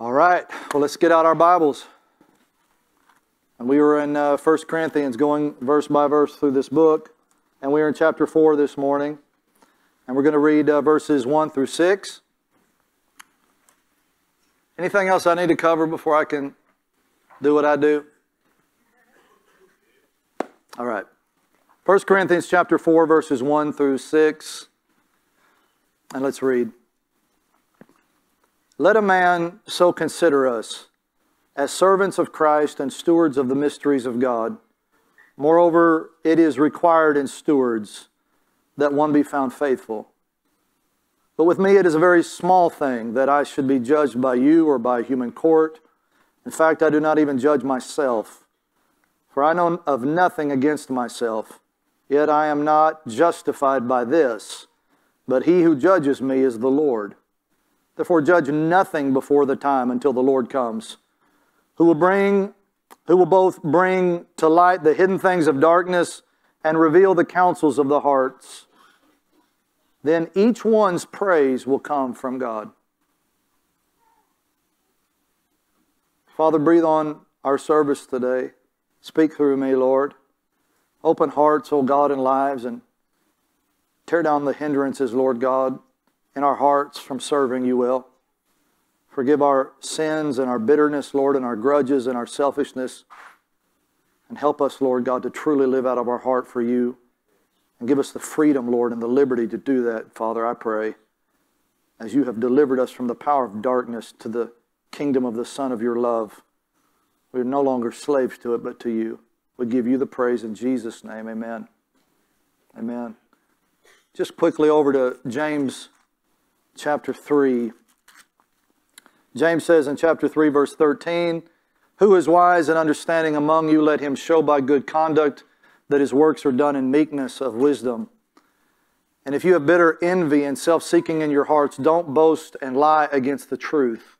All right, well, let's get out our Bibles. And we were in uh, 1 Corinthians going verse by verse through this book. And we are in chapter 4 this morning. And we're going to read uh, verses 1 through 6. Anything else I need to cover before I can do what I do? All right. 1 Corinthians chapter 4 verses 1 through 6. And let's read. Let a man so consider us as servants of Christ and stewards of the mysteries of God. Moreover, it is required in stewards that one be found faithful. But with me, it is a very small thing that I should be judged by you or by human court. In fact, I do not even judge myself, for I know of nothing against myself. Yet I am not justified by this, but he who judges me is the Lord. Therefore, judge nothing before the time until the Lord comes, who will bring, who will both bring to light the hidden things of darkness and reveal the counsels of the hearts. Then each one's praise will come from God. Father, breathe on our service today. Speak through me, Lord. Open hearts, O God, and lives, and tear down the hindrances, Lord God, in our hearts from serving you well. Forgive our sins and our bitterness, Lord, and our grudges and our selfishness. And help us, Lord God, to truly live out of our heart for you. And give us the freedom, Lord, and the liberty to do that, Father, I pray, as you have delivered us from the power of darkness to the kingdom of the Son of your love. We are no longer slaves to it, but to you. We give you the praise in Jesus' name. Amen. Amen. Just quickly over to James chapter 3. James says in chapter 3, verse 13, Who is wise and understanding among you, let him show by good conduct that his works are done in meekness of wisdom. And if you have bitter envy and self seeking in your hearts, don't boast and lie against the truth.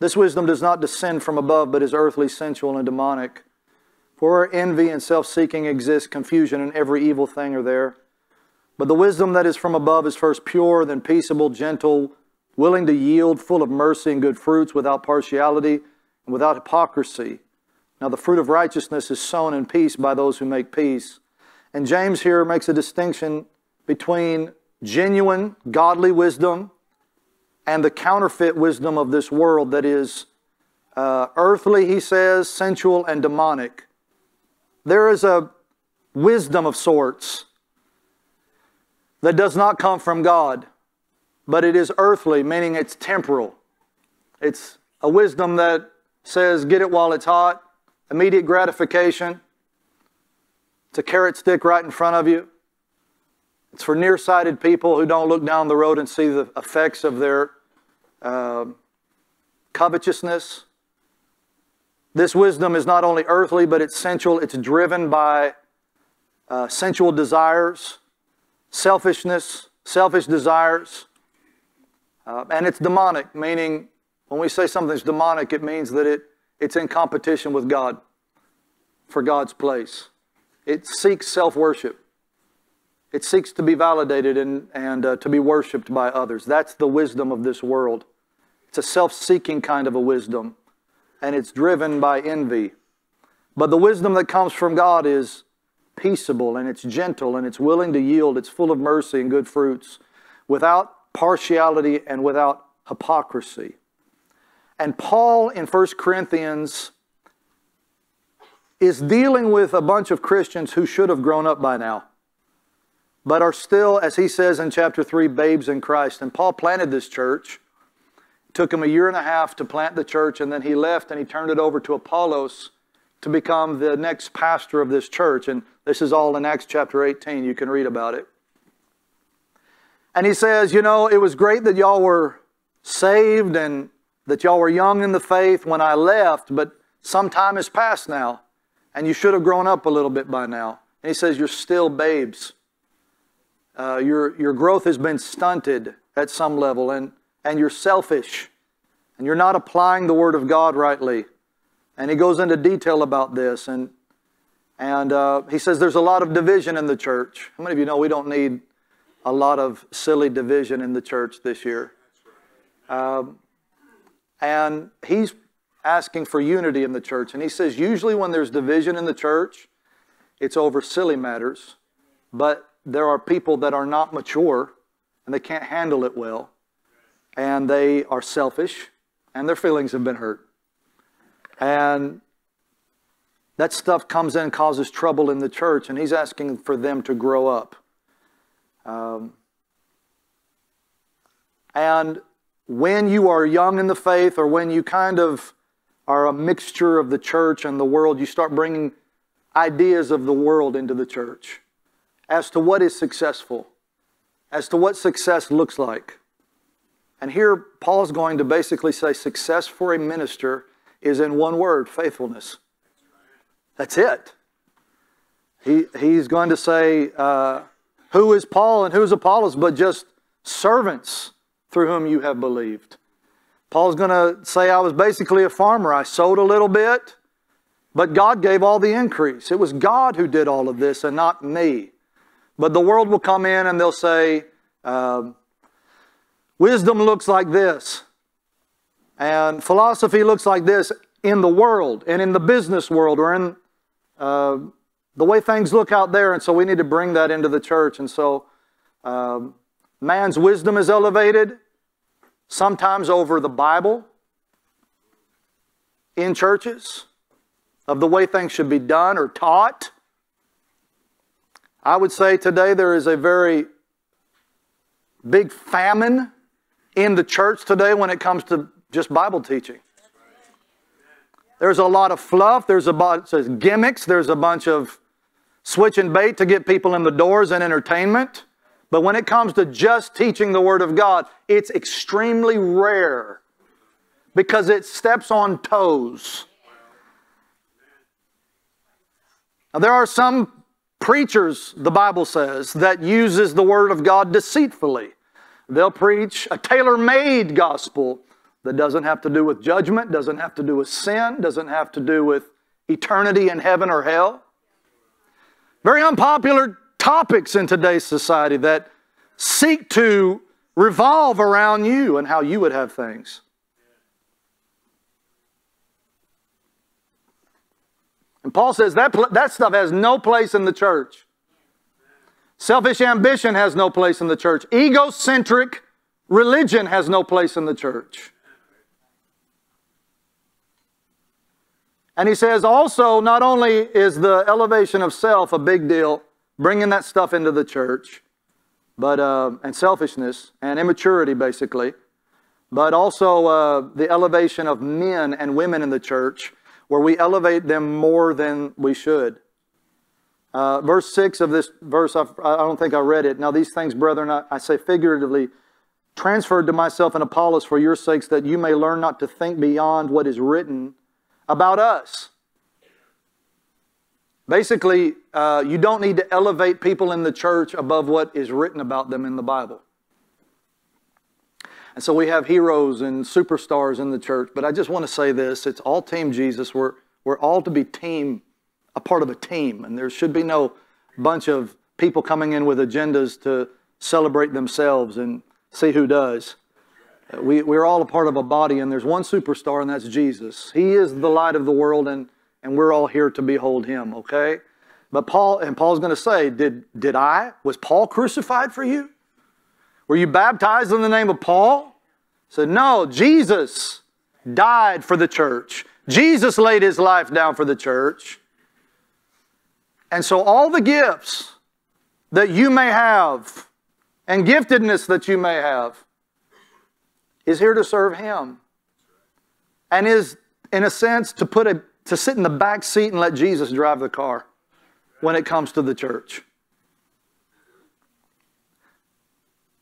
This wisdom does not descend from above, but is earthly, sensual, and demonic. For where envy and self seeking exist, confusion and every evil thing are there. But the wisdom that is from above is first pure, then peaceable, gentle, willing to yield, full of mercy and good fruits, without partiality and without hypocrisy. Now, the fruit of righteousness is sown in peace by those who make peace. And James here makes a distinction between genuine, godly wisdom and the counterfeit wisdom of this world that is uh, earthly, he says, sensual, and demonic. There is a wisdom of sorts that does not come from God, but it is earthly, meaning it's temporal. It's a wisdom that says, get it while it's hot, immediate gratification. It's a carrot stick right in front of you. It's for nearsighted people who don't look down the road and see the effects of their uh, covetousness. This wisdom is not only earthly, but it's sensual. It's driven by uh, sensual desires selfishness, selfish desires, uh, and it's demonic, meaning when we say something's demonic, it means that it, it's in competition with God for God's place. It seeks self worship. It seeks to be validated and, and uh, to be worshiped by others. That's the wisdom of this world. It's a self seeking kind of a wisdom, and it's driven by envy. But the wisdom that comes from God is peaceable and it's gentle and it's willing to yield. It's full of mercy and good fruits without partiality and without hypocrisy. And Paul in 1 Corinthians is dealing with a bunch of Christians who should have grown up by now, but are still, as he says in chapter 3, babes in Christ. And Paul planted this church. Took him a year and a half to plant the church, and then he left and he turned it over to Apollos to become the next pastor of this church. And this is all in Acts chapter 18. You can read about it. And he says, You know, it was great that y'all were saved and that y'all were young in the faith when I left, but some time has passed now, and you should have grown up a little bit by now. And he says, You're still babes. Uh, your, your growth has been stunted at some level, and, and you're selfish, and you're not applying the Word of God rightly. And he goes into detail about this. And And uh, he says there's a lot of division in the church. How many of you know we don't need a lot of silly division in the church this year? Um, and he's asking for unity in the church. And he says usually when there's division in the church, it's over silly matters. But there are people that are not mature and they can't handle it well. And they are selfish and their feelings have been hurt. And that stuff comes in and causes trouble in the church, and he's asking for them to grow up. Um, and when you are young in the faith, or when you kind of are a mixture of the church and the world, you start bringing ideas of the world into the church as to what is successful, as to what success looks like. And here, Paul's going to basically say success for a minister is in one word faithfulness. That's it. He, he's going to say, uh, Who is Paul and who is Apollos but just servants through whom you have believed? Paul's going to say, I was basically a farmer. I sowed a little bit, but God gave all the increase. It was God who did all of this and not me. But the world will come in and they'll say, uh, Wisdom looks like this, and philosophy looks like this in the world and in the business world or in uh, the way things look out there. And so we need to bring that into the church. And so um, man's wisdom is elevated, sometimes over the Bible in churches, of the way things should be done or taught. I would say today there is a very big famine in the church today when it comes to just Bible teaching. There's a lot of fluff, there's a bunch of gimmicks, there's a bunch of switch and bait to get people in the doors and entertainment. But when it comes to just teaching the Word of God, it's extremely rare because it steps on toes. Now, there are some preachers, the Bible says, that uses the Word of God deceitfully. They'll preach a tailor made gospel that doesn't have to do with judgment, doesn't have to do with sin, doesn't have to do with eternity in heaven or hell. Very unpopular topics in today's society that seek to revolve around you and how you would have things. And Paul says that, that stuff has no place in the church. Selfish ambition has no place in the church. Egocentric religion has no place in the church. And he says also, not only is the elevation of self a big deal, bringing that stuff into the church, but uh, and selfishness and immaturity, basically, but also uh, the elevation of men and women in the church, where we elevate them more than we should. Uh, verse 6 of this verse, I've, I do not think I read it. Now, these things, brethren, I, I say figuratively, transferred to myself and Apollos for your sakes, that you may learn not to think beyond what is written about us. Basically, uh, you don't need to elevate people in the church above what is written about them in the Bible. And so we have heroes and superstars in the church, but I just want to say this it's all Team Jesus. We're, we're all to be team a part of a team, and there should be no bunch of people coming in with agendas to celebrate themselves and see who does. Uh, we, we're all a part of a body, and there's one superstar, and that's Jesus. He is the light of the world, and, and we're all here to behold him, okay? But Paul, and Paul's going to say, did, did I? Was Paul crucified for you? Were you baptized in the name of Paul? said, no, Jesus died for the church. Jesus laid his life down for the church. And so, all the gifts that you may have and giftedness that you may have is here to serve Him and is, in a sense, to, put a, to sit in the back seat and let Jesus drive the car when it comes to the church.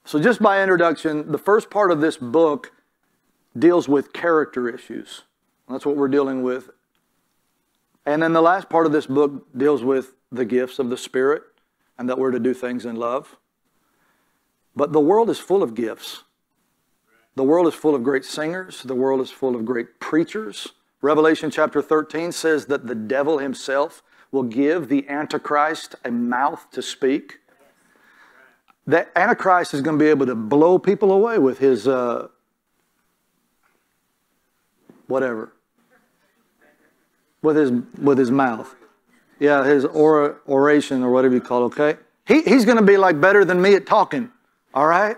So, just by introduction, the first part of this book deals with character issues. That's what we're dealing with. And then the last part of this book deals with the gifts of the Spirit and that we're to do things in love. But the world is full of gifts. The world is full of great singers. The world is full of great preachers. Revelation chapter 13 says that the devil himself will give the Antichrist a mouth to speak. That Antichrist is going to be able to blow people away with his uh, whatever, with his with his mouth. Yeah, his or, oration or whatever you call it, okay? He, he's going to be like better than me at talking, all right?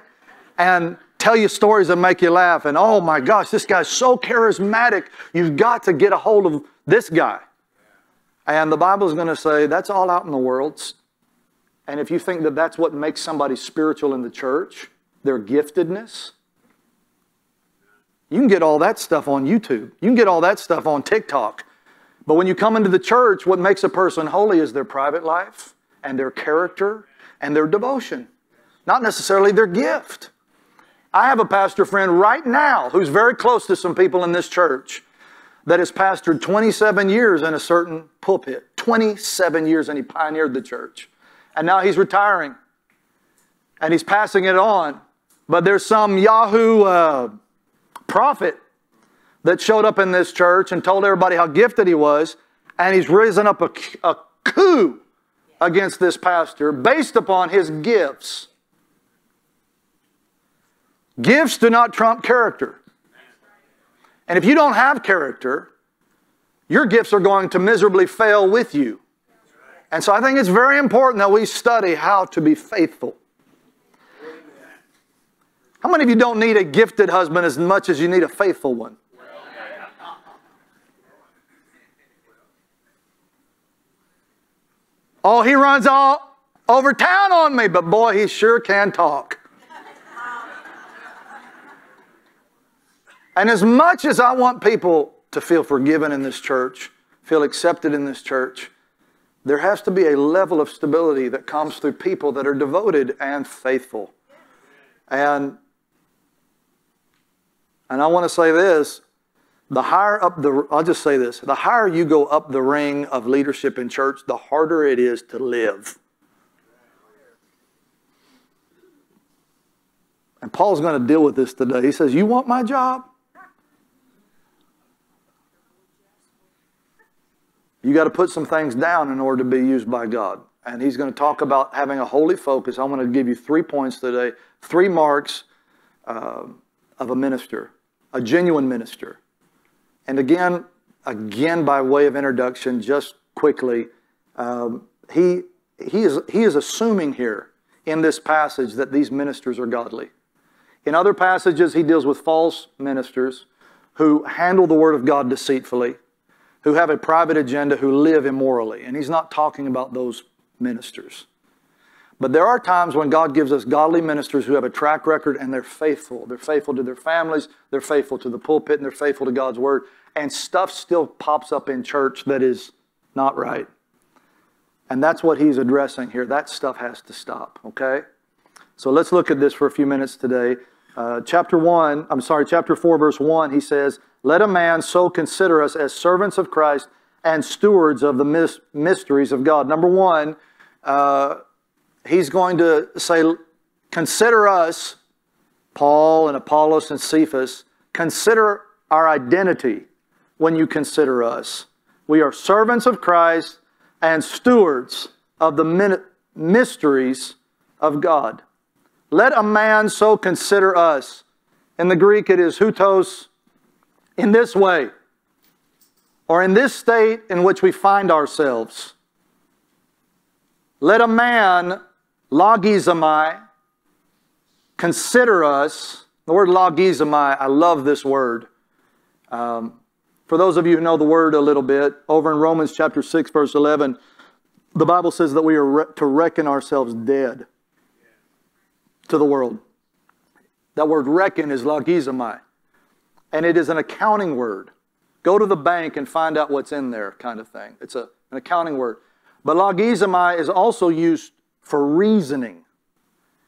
And tell you stories that make you laugh. And oh my gosh, this guy's so charismatic. You've got to get a hold of this guy. And the Bible is going to say that's all out in the world. And if you think that that's what makes somebody spiritual in the church, their giftedness, you can get all that stuff on YouTube. You can get all that stuff on TikTok. But when you come into the church, what makes a person holy is their private life and their character and their devotion, not necessarily their gift. I have a pastor friend right now who's very close to some people in this church that has pastored 27 years in a certain pulpit. 27 years, and he pioneered the church. And now he's retiring and he's passing it on. But there's some Yahoo uh, prophet that showed up in this church and told everybody how gifted he was, and he's risen up a, a coup against this pastor based upon his gifts. Gifts do not trump character. And if you don't have character, your gifts are going to miserably fail with you. And so I think it's very important that we study how to be faithful. How many of you don't need a gifted husband as much as you need a faithful one? Oh, he runs all over town on me, but boy, he sure can talk. And as much as I want people to feel forgiven in this church, feel accepted in this church, there has to be a level of stability that comes through people that are devoted and faithful. And and I want to say this the higher up the, I'll just say this the higher you go up the ring of leadership in church, the harder it is to live. And Paul's going to deal with this today. He says, You want my job? You got to put some things down in order to be used by God. And he's going to talk about having a holy focus. I'm going to give you three points today, three marks uh, of a minister, a genuine minister. And again, again, by way of introduction, just quickly, um, he, he, is, he is assuming here in this passage that these ministers are godly. In other passages, he deals with false ministers who handle the word of God deceitfully, who have a private agenda, who live immorally. And he's not talking about those ministers. But there are times when God gives us godly ministers who have a track record and they're faithful. They're faithful to their families, they're faithful to the pulpit, and they're faithful to God's word. And stuff still pops up in church that is not right. And that's what he's addressing here. That stuff has to stop, okay? So let's look at this for a few minutes today. Uh, chapter 1, I'm sorry, chapter 4, verse 1, he says, Let a man so consider us as servants of Christ and stewards of the mysteries of God. Number one, uh, he's going to say, consider us, Paul and Apollos and Cephas, consider our identity when you consider us. We are servants of Christ and stewards of the mysteries of God. Let a man so consider us. In the Greek, it is hutos in this way, or in this state in which we find ourselves. Let a man logizomai, consider us. The word logizomai, I love this word. Um, for those of you who know the word a little bit, over in Romans chapter 6, verse 11, the Bible says that we are re- to reckon ourselves dead to the world. That word reckon is logizomai, and it is an accounting word. Go to the bank and find out what's in there, kind of thing. It's a, an accounting word. But logizomai is also used for reasoning.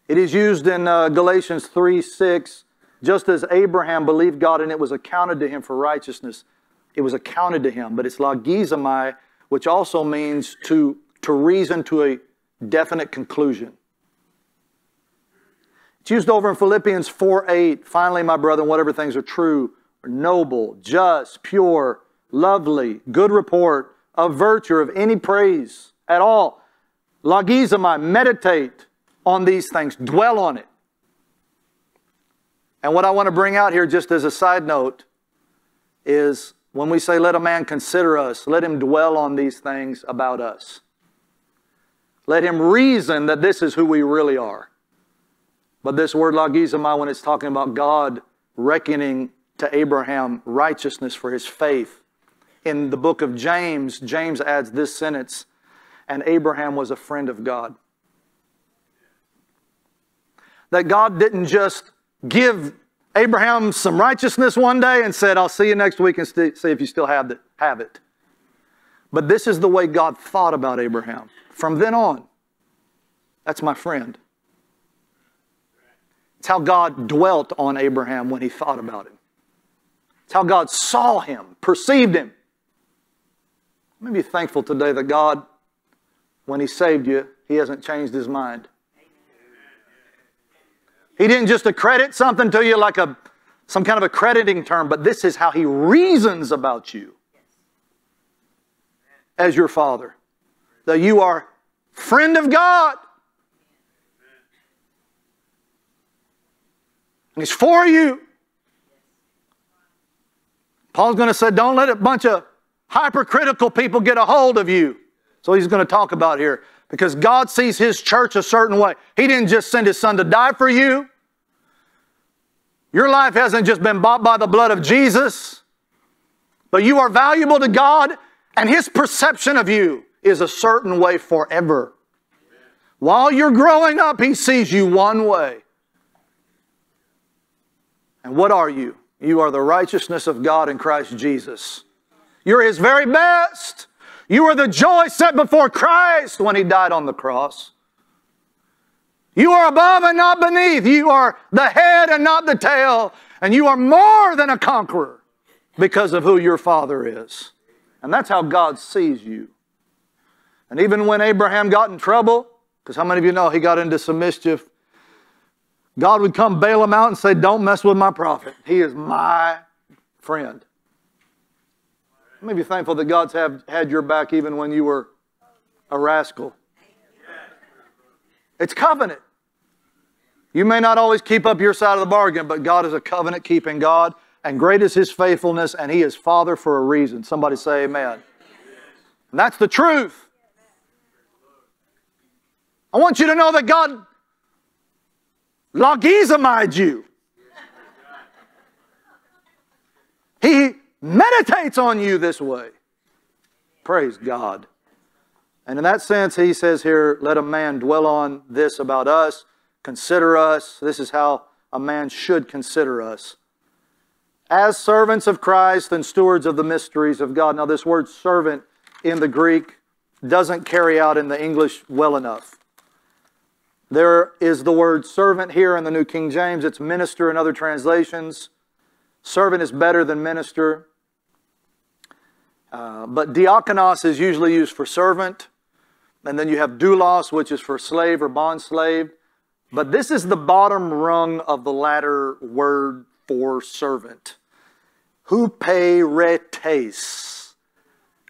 It is used in uh, Galatians 3 6, just as Abraham believed God and it was accounted to him for righteousness. It was accounted to him. But it's logizomai, which also means to, to reason to a definite conclusion. It's used over in Philippians 4 8. Finally, my brethren, whatever things are true, noble, just, pure, lovely, good report, of virtue, of any praise at all. Logizomai, meditate on these things, dwell on it. And what I want to bring out here, just as a side note, is when we say, let a man consider us, let him dwell on these things about us. Let him reason that this is who we really are. But this word logizomai, when it's talking about God reckoning to Abraham righteousness for his faith, in the book of James, James adds this sentence, and Abraham was a friend of God. That God didn't just give Abraham some righteousness one day and said, I'll see you next week and see if you still have it. Have it. But this is the way God thought about Abraham. From then on, that's my friend. It's how God dwelt on Abraham when he thought about him. It's how God saw him, perceived him. Let me be thankful today that God, when he saved you, he hasn't changed his mind. He didn't just accredit something to you like a some kind of accrediting term, but this is how he reasons about you as your father. That you are friend of God. And he's for you. Paul's going to say, don't let a bunch of hypercritical people get a hold of you. So he's going to talk about here. Because God sees His church a certain way. He didn't just send His Son to die for you. Your life hasn't just been bought by the blood of Jesus, but you are valuable to God, and His perception of you is a certain way forever. While you're growing up, He sees you one way. And what are you? You are the righteousness of God in Christ Jesus. You're His very best. You are the joy set before Christ when He died on the cross. You are above and not beneath. You are the head and not the tail. And you are more than a conqueror because of who your Father is. And that's how God sees you. And even when Abraham got in trouble, because how many of you know he got into some mischief? God would come bail him out and say, Don't mess with my prophet. He is my friend. May be thankful that God's have, had your back even when you were a rascal. It's covenant. You may not always keep up your side of the bargain, but God is a covenant keeping God, and great is His faithfulness, and He is Father for a reason. Somebody say amen. And that's the truth. I want you to know that God logizomized you. He meditates on you this way. Praise God. And in that sense, he says here, let a man dwell on this about us, consider us. This is how a man should consider us. As servants of Christ and stewards of the mysteries of God. Now, this word servant in the Greek doesn't carry out in the English well enough. There is the word servant here in the New King James. It's minister in other translations. Servant is better than minister. Uh, but diakonos is usually used for servant. And then you have doulos, which is for slave or bond slave. But this is the bottom rung of the ladder word for servant. Huperetes.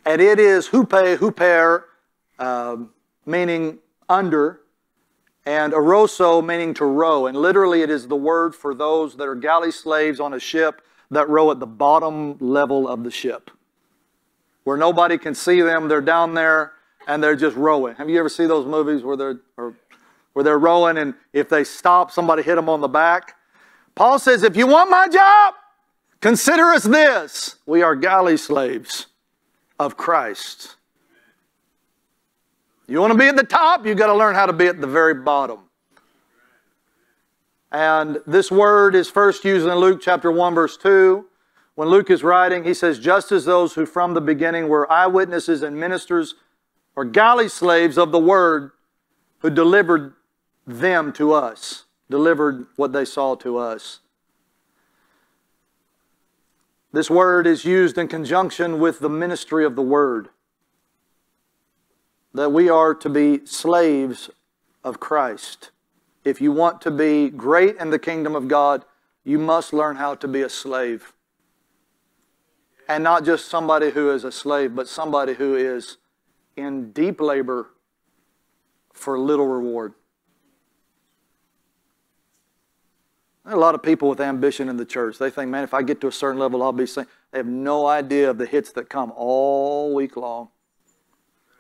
And it is hupe, huper, uh, meaning under, and eroso, meaning to row. And literally, it is the word for those that are galley slaves on a ship that row at the bottom level of the ship where nobody can see them. They're down there and they're just rowing. Have you ever seen those movies where they're or, where they're rowing and if they stop, somebody hit them on the back? Paul says, if you want my job, consider us this: we are galley slaves of Christ. You want to be at the top, you've got to learn how to be at the very bottom. And this word is first used in Luke chapter 1, verse 2. When Luke is writing, he says, just as those who from the beginning were eyewitnesses and ministers or galley slaves of the word who delivered them to us, delivered what they saw to us. This word is used in conjunction with the ministry of the word. That we are to be slaves of Christ. If you want to be great in the kingdom of God, you must learn how to be a slave. And not just somebody who is a slave, but somebody who is in deep labor for little reward. There are a lot of people with ambition in the church. They think, man, if I get to a certain level, I'll be. They have no idea of the hits that come all week long.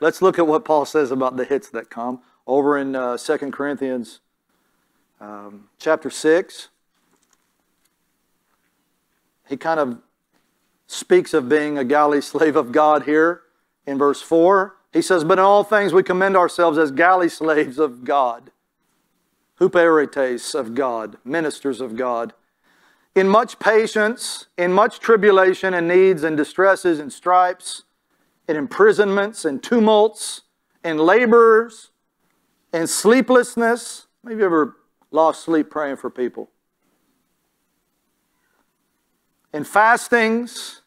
Let's look at what Paul says about the hits that come over in uh, 2 Corinthians um, chapter 6. He kind of speaks of being a galley slave of God here in verse 4. He says, But in all things we commend ourselves as galley slaves of God huperetes of God, ministers of God, in much patience, in much tribulation and needs and distresses and stripes, in imprisonments and tumults, in labors, in sleeplessness. Have you ever lost sleep praying for people? In fastings,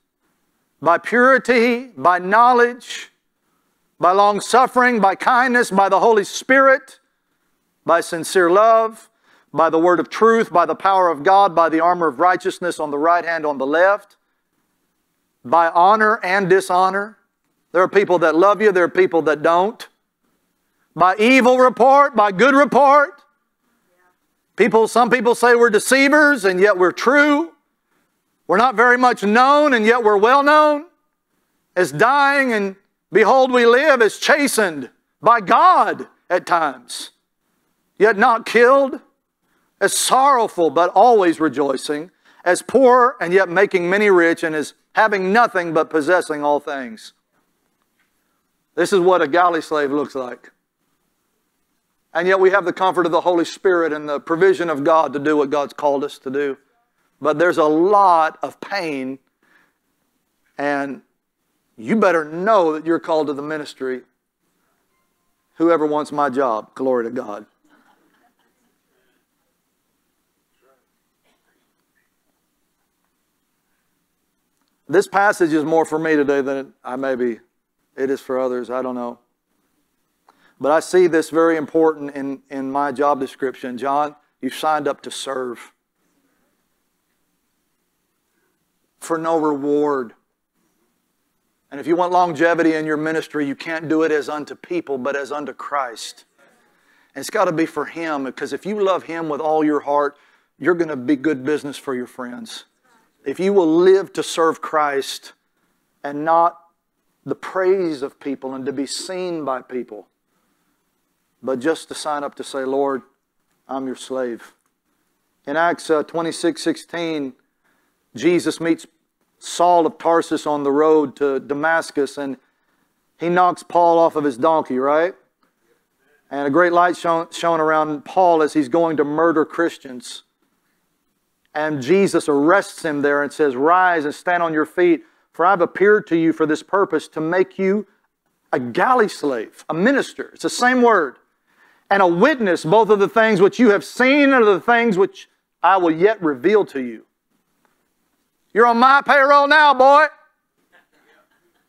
by purity, by knowledge, by long suffering, by kindness, by the Holy Spirit by sincere love, by the word of truth, by the power of God, by the armor of righteousness on the right hand, on the left, by honor and dishonor. There are people that love you, there are people that don't. By evil report, by good report. People, some people say we're deceivers and yet we're true. We're not very much known and yet we're well known. As dying and behold we live, as chastened by God at times yet not killed, as sorrowful but always rejoicing, as poor and yet making many rich, and as having nothing but possessing all things. This is what a galley slave looks like. And yet we have the comfort of the Holy Spirit and the provision of God to do what God's called us to do. But there's a lot of pain, and you better know that you're called to the ministry. Whoever wants my job, glory to God. This passage is more for me today than I maybe it is for others. I don't know. But I see this very important in, in my job description. John, you signed up to serve for no reward. And if you want longevity in your ministry, you can't do it as unto people, but as unto Christ. And it's got to be for Him, because if you love Him with all your heart, you're going to be good business for your friends if you will live to serve Christ and not the praise of people and to be seen by people, but just to sign up to say, Lord, I'm your slave. In Acts uh, 26 16, Jesus meets Saul of Tarsus on the road to Damascus and he knocks Paul off of his donkey, right? And a great light shone, around Paul as he's going to murder Christians. And Jesus arrests him there and says, Rise and stand on your feet, for I've appeared to you for this purpose to make you a galley slave, a minister. It's the same word. And a witness, both of the things which you have seen and of the things which I will yet reveal to you. You're on my payroll now, boy.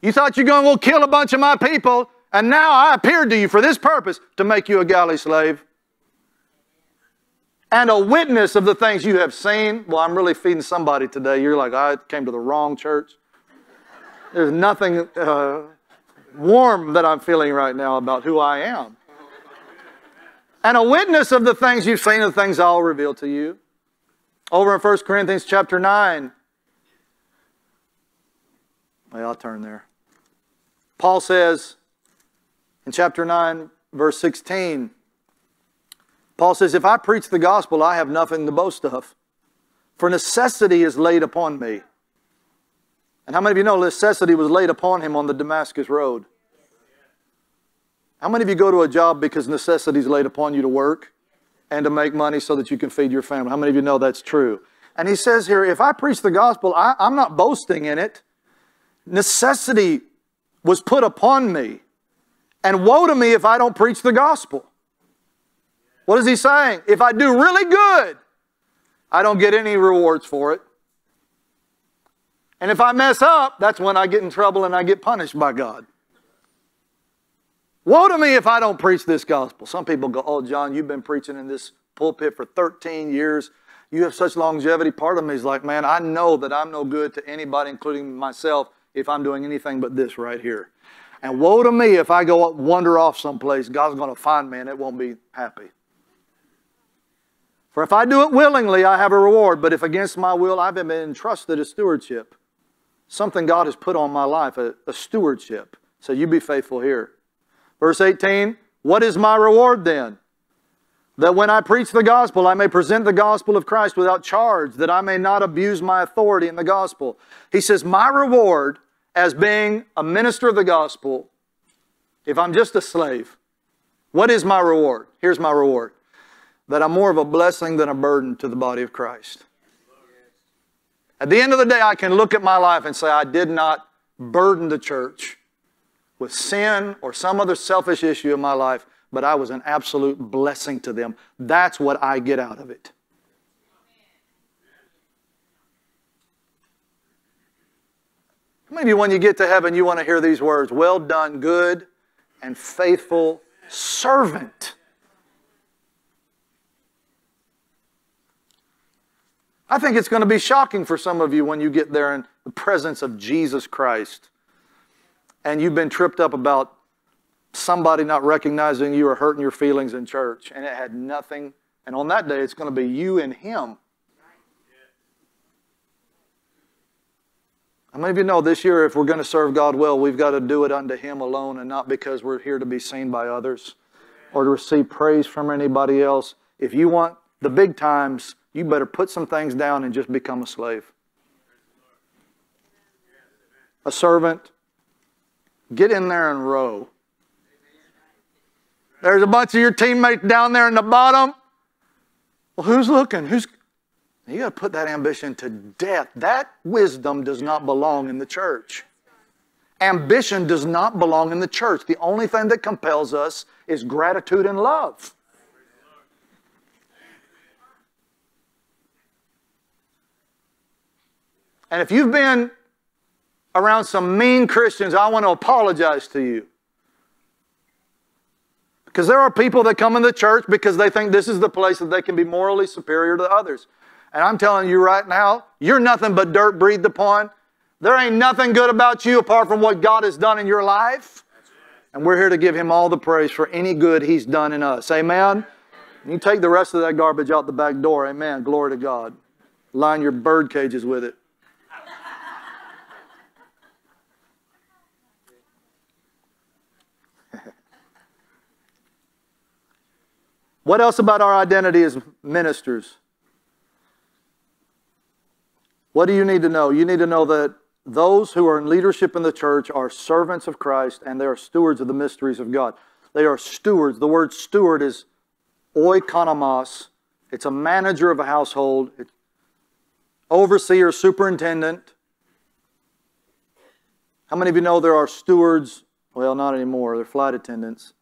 You thought you're going to kill a bunch of my people, and now I appeared to you for this purpose to make you a galley slave and a witness of the things you have seen. Well, I'm really feeding somebody today. You're like, I came to the wrong church. There's nothing uh, warm that I'm feeling right now about who I am. And a witness of the things you've seen, and the things I'll reveal to you. Over in 1 Corinthians chapter 9. Well, I'll turn there. Paul says in chapter 9, verse 16, Paul says, If I preach the gospel, I have nothing to boast of, for necessity is laid upon me. And how many of you know necessity was laid upon him on the Damascus road? How many of you go to a job because necessity is laid upon you to work and to make money so that you can feed your family? How many of you know that's true? And he says here, if I preach the gospel, I, I'm not boasting in it. Necessity was put upon me. And woe to me if I don't preach the gospel. What is he saying? If I do really good, I don't get any rewards for it. And if I mess up, that's when I get in trouble and I get punished by God. Woe to me if I don't preach this gospel. Some people go, Oh, John, you've been preaching in this pulpit for 13 years. you have such longevity. Part of me is like, man, I know that I'm no good to anybody, including myself, if I'm doing anything but this right here. And woe to me if I go wander off someplace, God's going to find me and it won't be happy. For if I do it willingly, I have a reward. But if against my will, I've been entrusted a stewardship. Something God has put on my life, a, a stewardship. So you be faithful here. Verse 18, what is my reward then? That when I preach the gospel, I may present the gospel of Christ without charge, that I may not abuse my authority in the gospel. He says, My reward as being a minister of the gospel, if I'm just a slave, what is my reward? Here's my reward that I'm more of a blessing than a burden to the body of Christ. At the end of the day, I can look at my life and say, I did not burden the church with sin or some other selfish issue in my life but I was an absolute blessing to them. That's what I get out of it. You, when you get to heaven, you want to hear these words? Well done, good and faithful servant. I think it's going to be shocking for some of you when you get there in the presence of Jesus Christ and you've been tripped up about somebody not recognizing you or hurting your feelings in church. And it had nothing. And on that day, it's going to be you and Him. How many of you know this year, if we're going to serve God well, we've got to do it unto Him alone and not because we're here to be seen by others or to receive praise from anybody else? If you want the big times, you better put some things down and just become a slave. A servant. Get in there and row. There's a bunch of your teammates down there in the bottom. Well, who's looking? Who's you got to put that ambition to death. That wisdom does not belong in the church. Ambition does not belong in the church. The only thing that compels us is gratitude and love. And if you've been around some mean Christians, I want to apologize to you. Because there are people that come in the church because they think this is the place that they can be morally superior to others. And I'm telling you right now, you're nothing but dirt breathed upon. There ain't nothing good about you apart from what God has done in your life. And we're here to give Him all the praise for any good He's done in us. Amen? You take the rest of that garbage out the back door. Amen. Glory to God. Line your bird cages with it. What else about our identity as ministers? What do you need to know? You need to know that those who are in leadership in the church are servants of Christ and they are stewards of the mysteries of God. They are stewards. The word steward is oikonomos. It's a manager of a household, it's overseer, superintendent. How many of you know there are stewards? Well, not anymore. They're flight attendants.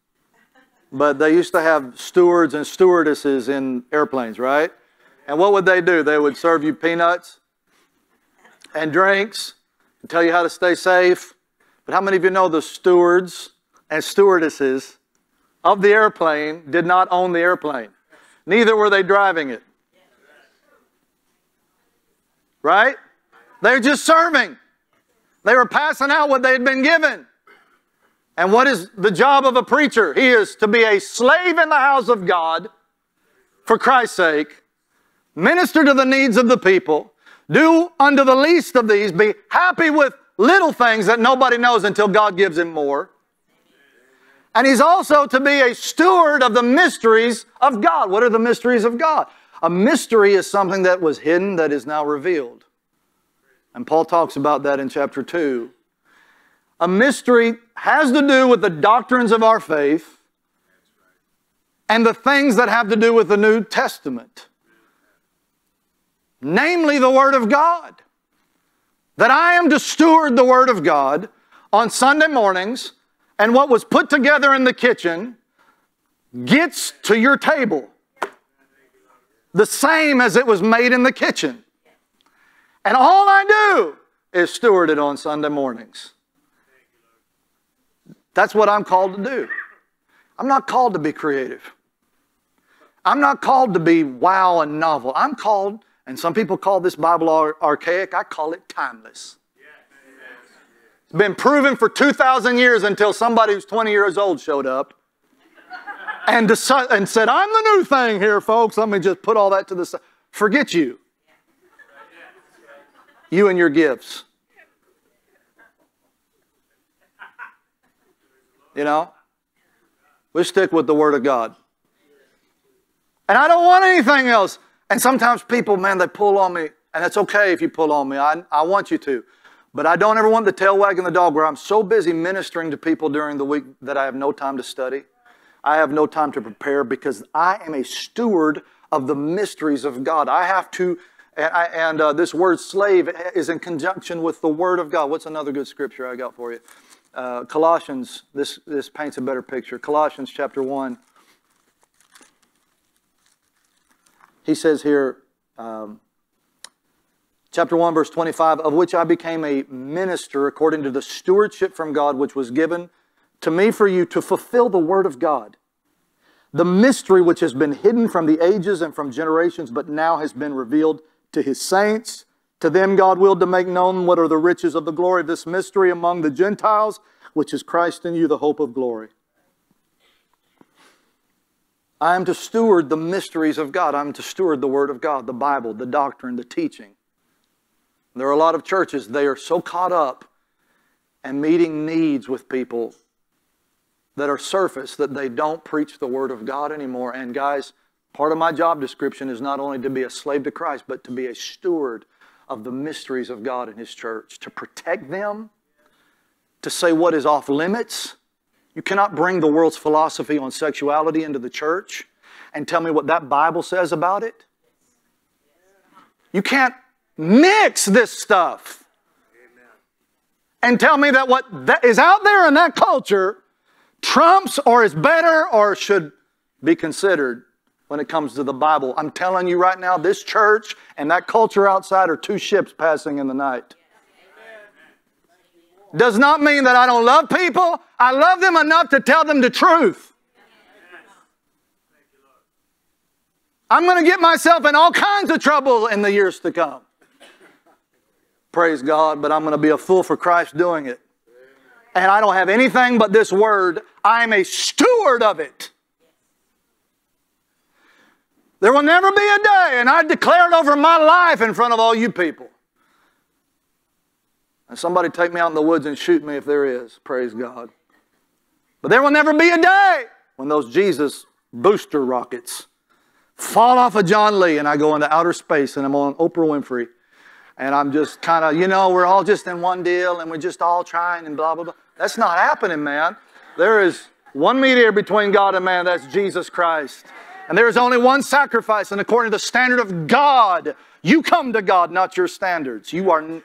But they used to have stewards and stewardesses in airplanes, right? And what would they do? They would serve you peanuts and drinks and tell you how to stay safe. But how many of you know the stewards and stewardesses of the airplane did not own the airplane? Neither were they driving it. Right? They were just serving. They were passing out what they had been given. And what is the job of a preacher? He is to be a slave in the house of God for Christ's sake, minister to the needs of the people, do unto the least of these, be happy with little things that nobody knows until God gives him more. And he's also to be a steward of the mysteries of God. What are the mysteries of God? A mystery is something that was hidden that is now revealed. And Paul talks about that in chapter 2. A mystery has to do with the doctrines of our faith and the things that have to do with the New Testament, namely the Word of God. That I am to steward the Word of God on Sunday mornings, and what was put together in the kitchen gets to your table the same as it was made in the kitchen. And all I do is steward it on Sunday mornings. That's what I'm called to do. I'm not called to be creative. I'm not called to be wow and novel. I'm called, and some people call this Bible ar- archaic, I call it timeless. It's been proven for 2,000 years until somebody who's 20 years old showed up and, and said, I'm the new thing here, folks. Let me just put all that to the side. Forget you. You and your gifts. You know? We stick with the Word of God. And I don't want anything else. And sometimes people, man, they pull on me, and it's okay if you pull on me. I, I want you to. But I don't ever want the tail wagging the dog where I'm so busy ministering to people during the week that I have no time to study. I have no time to prepare because I am a steward of the mysteries of God. I have to, and, I, and uh, this word slave is in conjunction with the Word of God. What's another good scripture I got for you? Uh, Colossians, this, this paints a better picture. Colossians chapter 1. He says here, um, chapter 1, verse 25, of which I became a minister according to the stewardship from God which was given to me for you to fulfill the word of God. The mystery which has been hidden from the ages and from generations, but now has been revealed to his saints. To them God willed to make known what are the riches of the glory of this mystery among the Gentiles, which is Christ in you, the hope of glory. I am to steward the mysteries of God. I'm to steward the Word of God, the Bible, the doctrine, the teaching. There are a lot of churches, they are so caught up and meeting needs with people that are surface that they don't preach the Word of God anymore. And guys, part of my job description is not only to be a slave to Christ, but to be a steward of the mysteries of God in His church, to protect them, to say what is off limits, you cannot bring the world's philosophy on sexuality into the church and tell me what that Bible says about it. You can't mix this stuff and tell me that what that is out there in that culture trumps or is better or should be considered when it comes to the Bible. I'm telling you right now, this church and that culture outside are two ships passing in the night does not mean that I don't love people. I love them enough to tell them the truth. I'm going to get myself in all kinds of trouble in the years to come. Praise God, but I'm going to be a fool for Christ doing it. And I don't have anything but this word. I'm a steward of it. There will never be a day, and I declare it over my life in front of all you people, and somebody take me out in the woods and shoot me if there is. Praise God. But there will never be a day when those Jesus booster rockets fall off of John Lee and I go into outer space and I'm on Oprah Winfrey. And I'm just kind of, you know, we're all just in one deal and we're just all trying and blah, blah, blah. That's not happening, man. There is one mediator between God and man, that's Jesus Christ. And there is only one sacrifice, and according to the standard of God, you come to God, not your standards. You are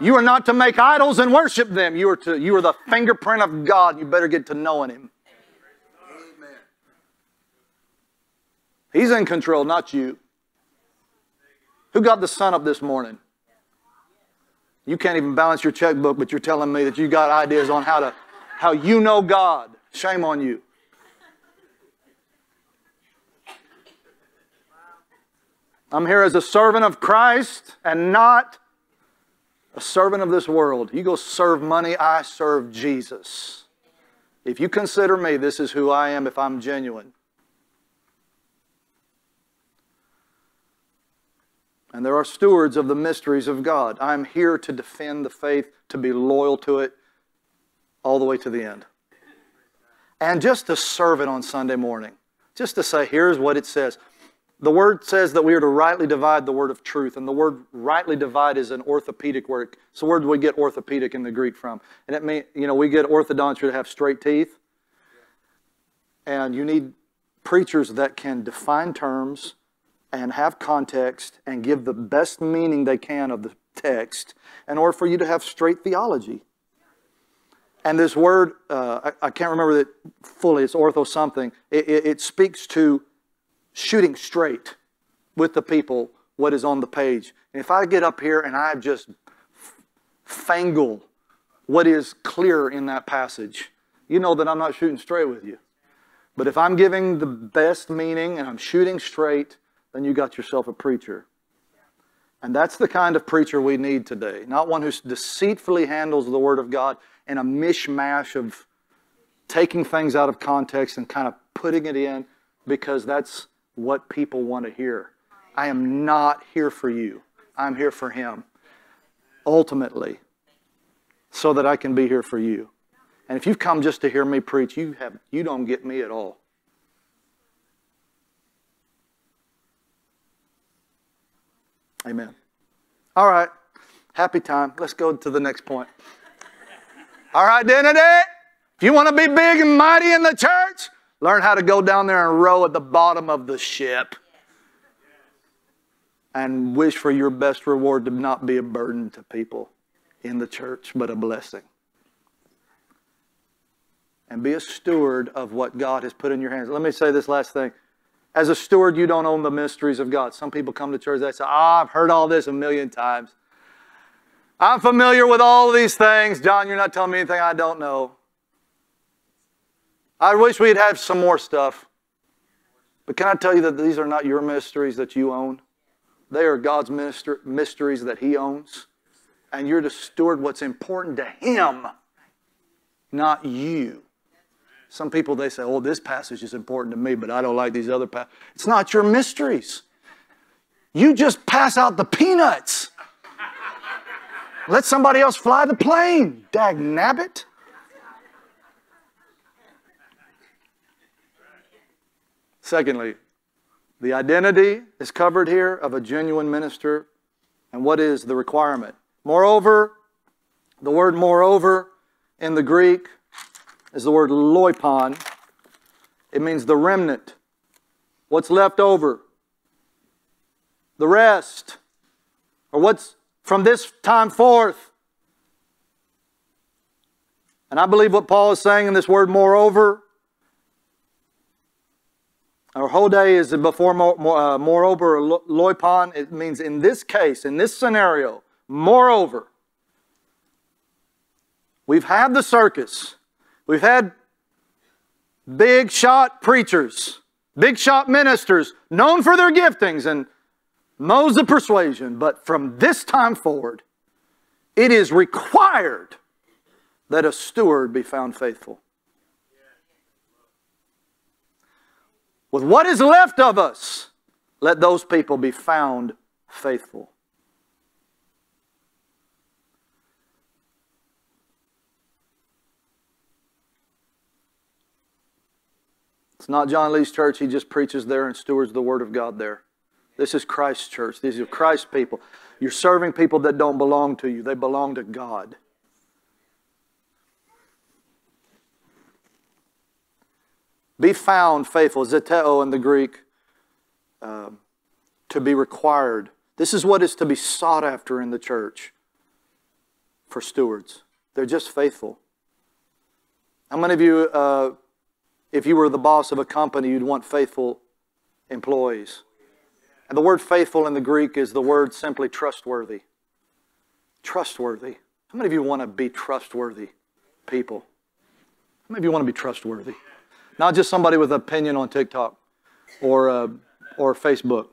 you are not to make idols and worship them. You are, to, you are the fingerprint of God. You better get to knowing Him. Amen. He's in control, not you. Who got the sun up this morning? You can't even balance your checkbook, but you're telling me that you got ideas on how to how you know God. Shame on you. I'm here as a servant of Christ and not a servant of this world. You go serve money, I serve Jesus. If you consider me, this is who I am if I'm genuine. And there are stewards of the mysteries of God. I'm here to defend the faith, to be loyal to it all the way to the end. And just to serve it on Sunday morning. Just to say, here's what it says. The word says that we are to rightly divide the word of truth, and the word rightly divide is an orthopedic word. It's the word we get orthopedic in the Greek from. And it means, you know, we get orthodontia to have straight teeth. And you need preachers that can define terms and have context and give the best meaning they can of the text in order for you to have straight theology. And this word, uh, I, I, can't remember it fully, it's ortho something. It, it, it speaks to shooting straight with the people what is on the page. And if I get up here and I just fangle what is clear in that passage, you know that I'm not shooting straight with you. But if I'm giving the best meaning and I'm shooting straight, then you got yourself a preacher. And that's the kind of preacher we need today. Not one who deceitfully handles the Word of God in a mishmash of taking things out of context and kind of putting it in because that's what people want to hear. I am not here for you. I'm here for Him. Ultimately, so that I can be here for you. And if you've come just to hear me preach, you, have, you don't get me at all. Amen. All right. Happy time. Let's go to the next point. Our identity. If you want to be big and mighty in the church, learn how to go down there and row at the bottom of the ship. And wish for your best reward to not be a burden to people in the church, but a blessing. And be a steward of what God has put in your hands. Let me say this last thing. As a steward, you don't own the mysteries of God. Some people come to church, they say, oh, I've heard all this a million times. I'm familiar with all these things. John, you're not telling me anything I don't know. I wish we'd have some more stuff. But can I tell you that these are not your mysteries that you own? They are God's mysteries that He owns. And you're to steward what's important to Him, not you. Some people, they say, oh, this passage is important to me, but I don't like these other passages. It's not your mysteries. You just pass out the peanuts. Let somebody else fly the plane, dag nabbit. Secondly, the identity is covered here of a genuine minister. And what is the requirement? Moreover, the word moreover in the Greek is the word loipon. It means the remnant. What's left over? The rest. Or what's from this time forth. And I believe what Paul is saying in this word moreover. Or hode is before uh, moreover or loipon. It means in this case, in this scenario, moreover. We've had the circus. We've had big shot preachers, big shot ministers, known for their giftings and modes of persuasion. But from this time forward, it is required that a steward be found faithful. With what is left of us, let those people be found faithful. It's not John Lee's church. He just preaches there and stewards the Word of God there. This is Christ's church. These are Christ's people. You're serving people that don't belong to you, they belong to God. Be found faithful, zeteo in the Greek, uh, to be required. This is what is to be sought after in the church for stewards. They're just faithful. How many of you uh, if you were the boss of a company, you'd want faithful employees. And the word faithful in the Greek is the word simply trustworthy. Trustworthy. How many of you want to be trustworthy people? How many of you want to be trustworthy? Not just somebody with an opinion on TikTok or, uh, or Facebook.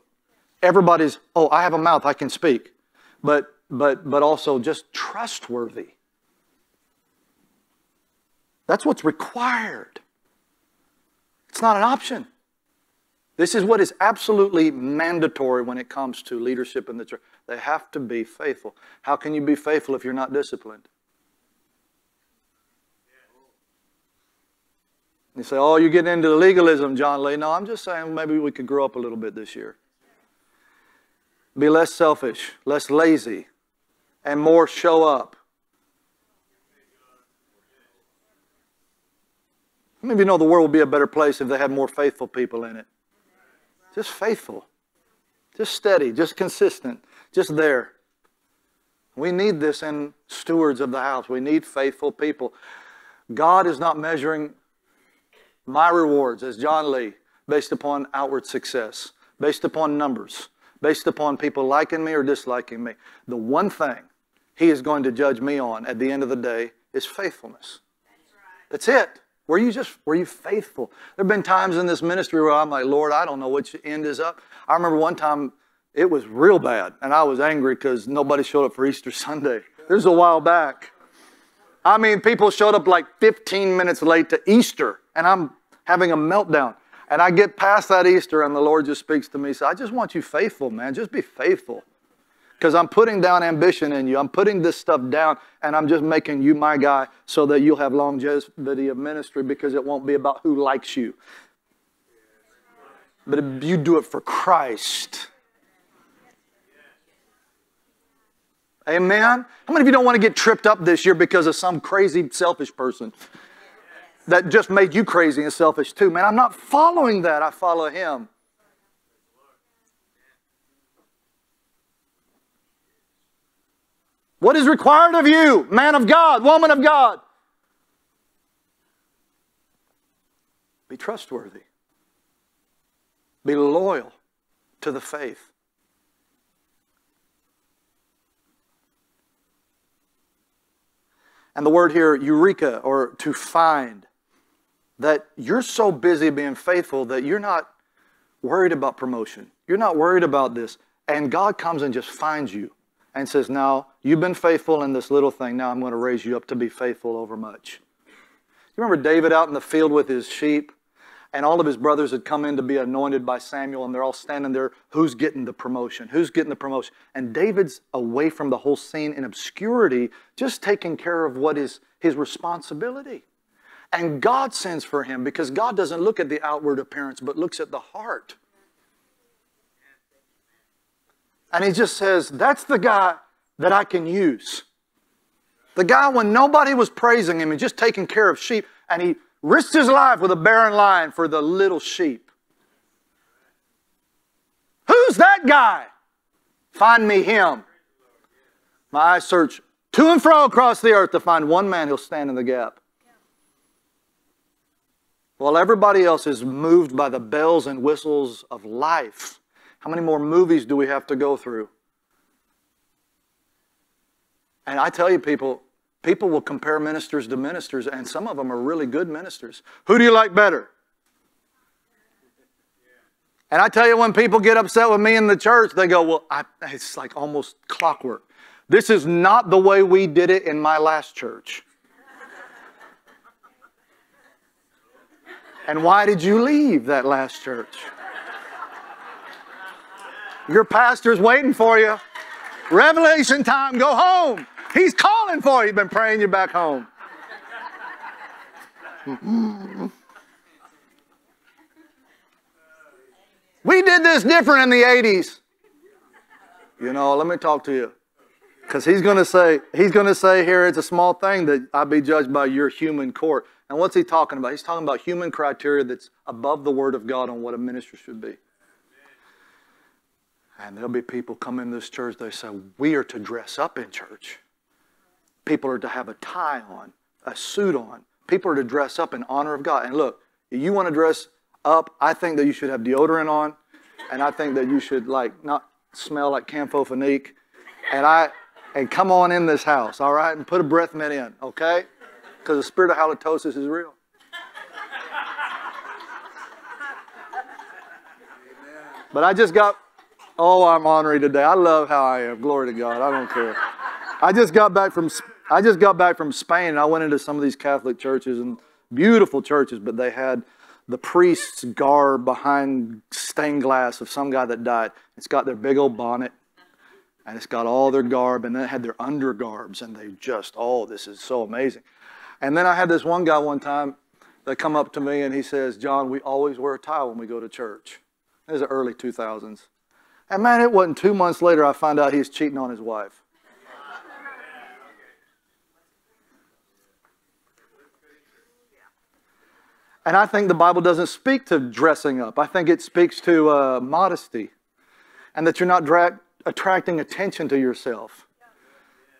Everybody's, oh, I have a mouth, I can speak. But, but, but also just trustworthy. That's what's required. It's not an option. This is what is absolutely mandatory when it comes to leadership in the church. They have to be faithful. How can you be faithful if you're not disciplined? You say, oh, you're getting into the legalism, John Lee. No, I'm just saying maybe we could grow up a little bit this year. Be less selfish, less lazy, and more show up. How many you know the world would be a better place if they had more faithful people in it? Just faithful, just steady, just consistent, just there. We need this in stewards of the house. We need faithful people. God is not measuring my rewards as John Lee based upon outward success, based upon numbers, based upon people liking me or disliking me. The one thing He is going to judge me on at the end of the day is faithfulness. That's it. Were you just, were you faithful? There have been times in this ministry where I'm like, Lord, I don't know which end is up. I remember one time it was real bad, and I was angry because nobody showed up for Easter Sunday. This was a while back. I mean, people showed up like 15 minutes late to Easter, and I'm having a meltdown. And I get past that Easter, and the Lord just speaks to me. Says, I just want you faithful, man. Just be faithful. Because I'm putting down ambition in you. I'm putting this stuff down, and I'm just making you my guy so that you'll have longevity of ministry because it won't be about who likes you. But if you do it for Christ. Amen? How many of you don't want to get tripped up this year because of some crazy, selfish person that just made you crazy and selfish too? Man, I'm not following that. I follow Him. What is required of you, man of God, woman of God? Be trustworthy. Be loyal to the faith. And the word here, eureka, or to find, that you're so busy being faithful that you're not worried about promotion. You're not worried about this. And God comes and just finds you and says, Now, you've been faithful in this little thing. Now I'm going to raise you up to be faithful over much. You remember David out in the field with his sheep? And all of his brothers had come in to be anointed by Samuel, and they're all standing there. Who's getting the promotion? Who's getting the promotion? And David's away from the whole scene in obscurity, just taking care of what is his responsibility. And God sends for him because God doesn't look at the outward appearance, but looks at the heart. And he just says, That's the guy that I can use. The guy when nobody was praising him and just taking care of sheep, and he risked his life with a barren lion for the little sheep. Who's that guy? Find me him. My eyes search to and fro across the earth to find one man who'll stand in the gap. While everybody else is moved by the bells and whistles of life, how many more movies do we have to go through? And I tell you, people, people will compare ministers to ministers, and some of them are really good ministers. Who do you like better? And I tell you, when people get upset with me in the church, they go, Well, I, it's like almost clockwork. This is not the way we did it in my last church. And why did you leave that last church? Your pastor's waiting for you. Revelation time, go home. He's calling for you. He's been praying you back home. we did this different in the 80s. You know, let me talk to you. Because he's going to say, he's going to say here, it's a small thing that I be judged by your human court. And what's he talking about? He's talking about human criteria that's above the word of God on what a minister should be. And there'll be people come in this church, they say, we are to dress up in church. People are to have a tie on, a suit on. People are to dress up in honor of God. And look, if you want to dress up, I think that you should have deodorant on, and I think that you should like not smell like Campho-Phenique. And I and come on in this house, all right, and put a breath mint in, okay? Because the spirit of halitosis is real. But I just got Oh, I'm honored today. I love how I am. Glory to God. I don't care. I just got back from I just got back from Spain and I went into some of these Catholic churches and beautiful churches, but they had the priest's garb behind stained glass of some guy that died. It's got their big old bonnet and it's got all their garb and then it had their undergarbs and they just, oh, this is so amazing. And then I had this one guy one time that come up to me and he says, John, we always wear a tie when we go to church. It was the early 2000s. And man, it wasn't two months later I found out he's cheating on his wife. And I think the Bible doesn't speak to dressing up. I think it speaks to uh, modesty and that you're not attracting attention to yourself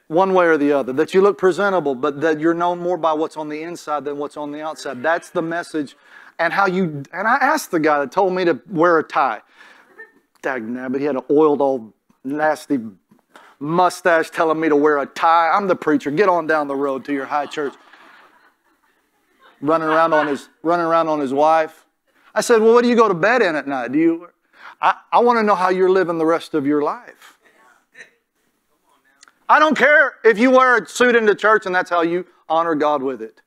one way or the other. That you look presentable, but that you're known more by what's on the inside than what's on the outside. That's the message. And how you, and I asked the guy that told me to wear a tie Dag but he had an oiled old nasty mustache telling me to wear a tie. I'm the preacher. Get on down the road to your high church. running around on his running around on his wife. I said, Well, what do you go to bed in at night? Do you I, I want to know how you're living the rest of your life. I don't care if you wear a suit into church and that's how you honor God with it.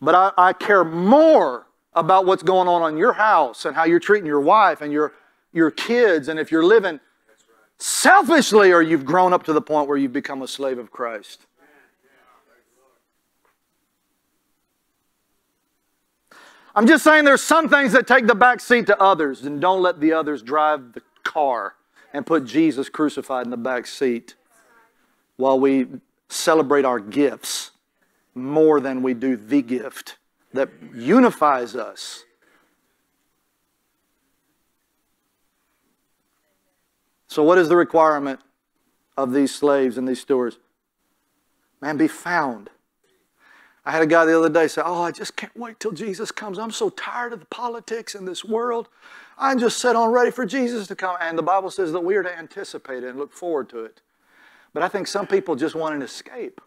But I, I care more about what's going on in your house and how you're treating your wife and your, your kids and if you're living selfishly or you've grown up to the point where you've become a slave of Christ. I'm just saying there's some things that take the back seat to others, and don't let the others drive the car and put Jesus crucified in the back seat while we celebrate our gifts more than we do the gift that unifies us. So, what is the requirement of these slaves and these stewards? Man, be found I had a guy the other day say, Oh, I just can't wait till Jesus comes. I'm so tired of the politics in this world. I'm just set on ready for Jesus to come. And the Bible says that we are to anticipate it and look forward to it. But I think some people just want an escape.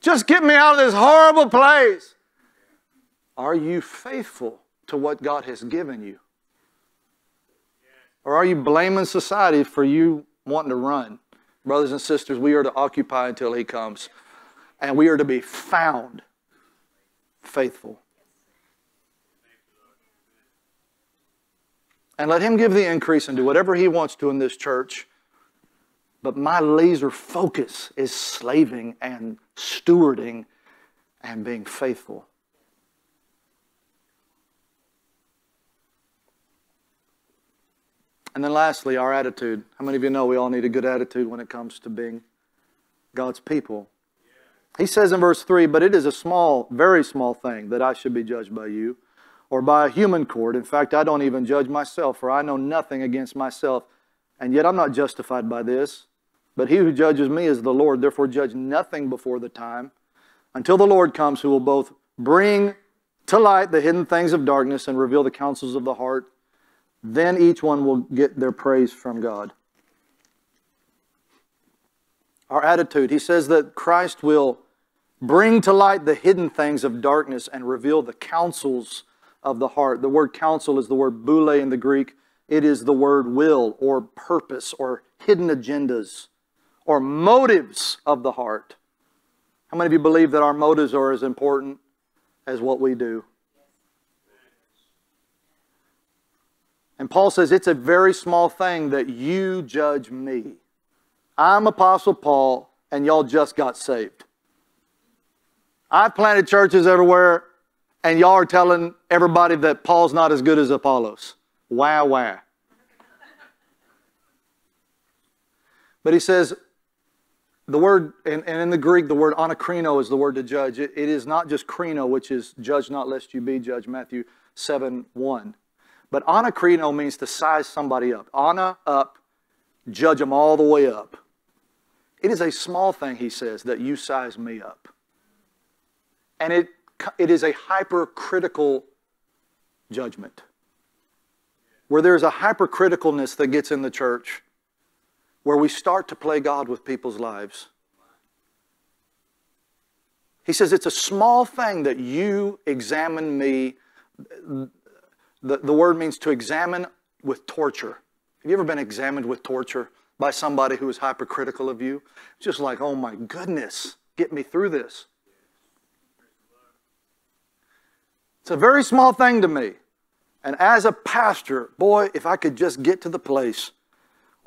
Just get me out of this horrible place. Are you faithful to what God has given you? Or are you blaming society for you wanting to run? Brothers and sisters, we are to occupy until He comes and we are to be found faithful. And let Him give the increase and do whatever He wants to in this church. But my laser focus is slaving and stewarding and being faithful. And then lastly, our attitude. How many of you know we all need a good attitude when it comes to being God's people? He says in verse 3 But it is a small, very small thing that I should be judged by you or by a human court. In fact, I don't even judge myself, for I know nothing against myself. And yet I'm not justified by this. But he who judges me is the Lord. Therefore, judge nothing before the time until the Lord comes, who will both bring to light the hidden things of darkness and reveal the counsels of the heart. Then each one will get their praise from God. Our attitude, he says that Christ will Bring to light the hidden things of darkness and reveal the counsels of the heart. The word counsel is the word boule in the Greek. It is the word will or purpose or hidden agendas or motives of the heart. How many of you believe that our motives are as important as what we do? And Paul says it's a very small thing that you judge me. I'm Apostle Paul, and y'all just got saved. I've planted churches everywhere, and y'all are telling everybody that Paul's not as good as Apollos. Wow, wow. But he says, the word, and, and, in the Greek, the word anakrino is the word to judge. It, it is not just krino, which is judge not lest you be judged, Matthew 7 1. But anakrino means to size somebody up. Ana, up, judge them all the way up. It is a small thing, he says, that you size me up. And it, it is a hypercritical judgment. Where there's a hypercriticalness that gets in the church, where we start to play God with people's lives. He says, It's a small thing that you examine me. The, the word means to examine with torture. Have you ever been examined with torture by somebody who is hypercritical of you? Just like, oh my goodness, get me through this. It's a very small thing to me. And as a pastor, boy, if I could just get to the place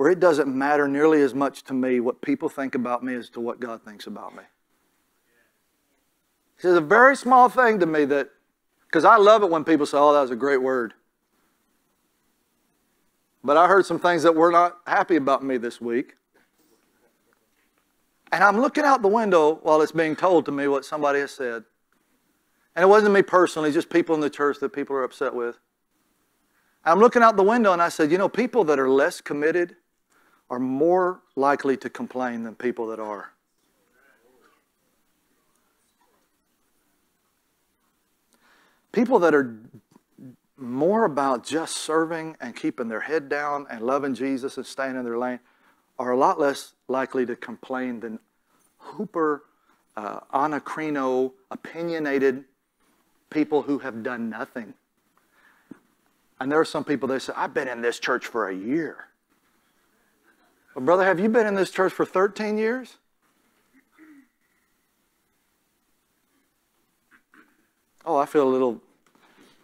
where it doesn't matter nearly as much to me what people think about me as to what God thinks about me. It's a very small thing to me that, because I love it when people say, oh, that was a great word. But I heard some things that were not happy about me this week. And I'm looking out the window while it's being told to me what somebody has said. And it wasn't me personally, just people in the church that people are upset with. I'm looking out the window and I said, you know, people that are less committed are more likely to complain than people that are. People that are more about just serving and keeping their head down and loving Jesus and staying in their lane are a lot less likely to complain than hooper uh, anakrino, opinionated people who have done nothing. And there are some people, that say, I've been in this church for a year. Well, brother, have you been in this church for 13 years? Oh, I feel a little,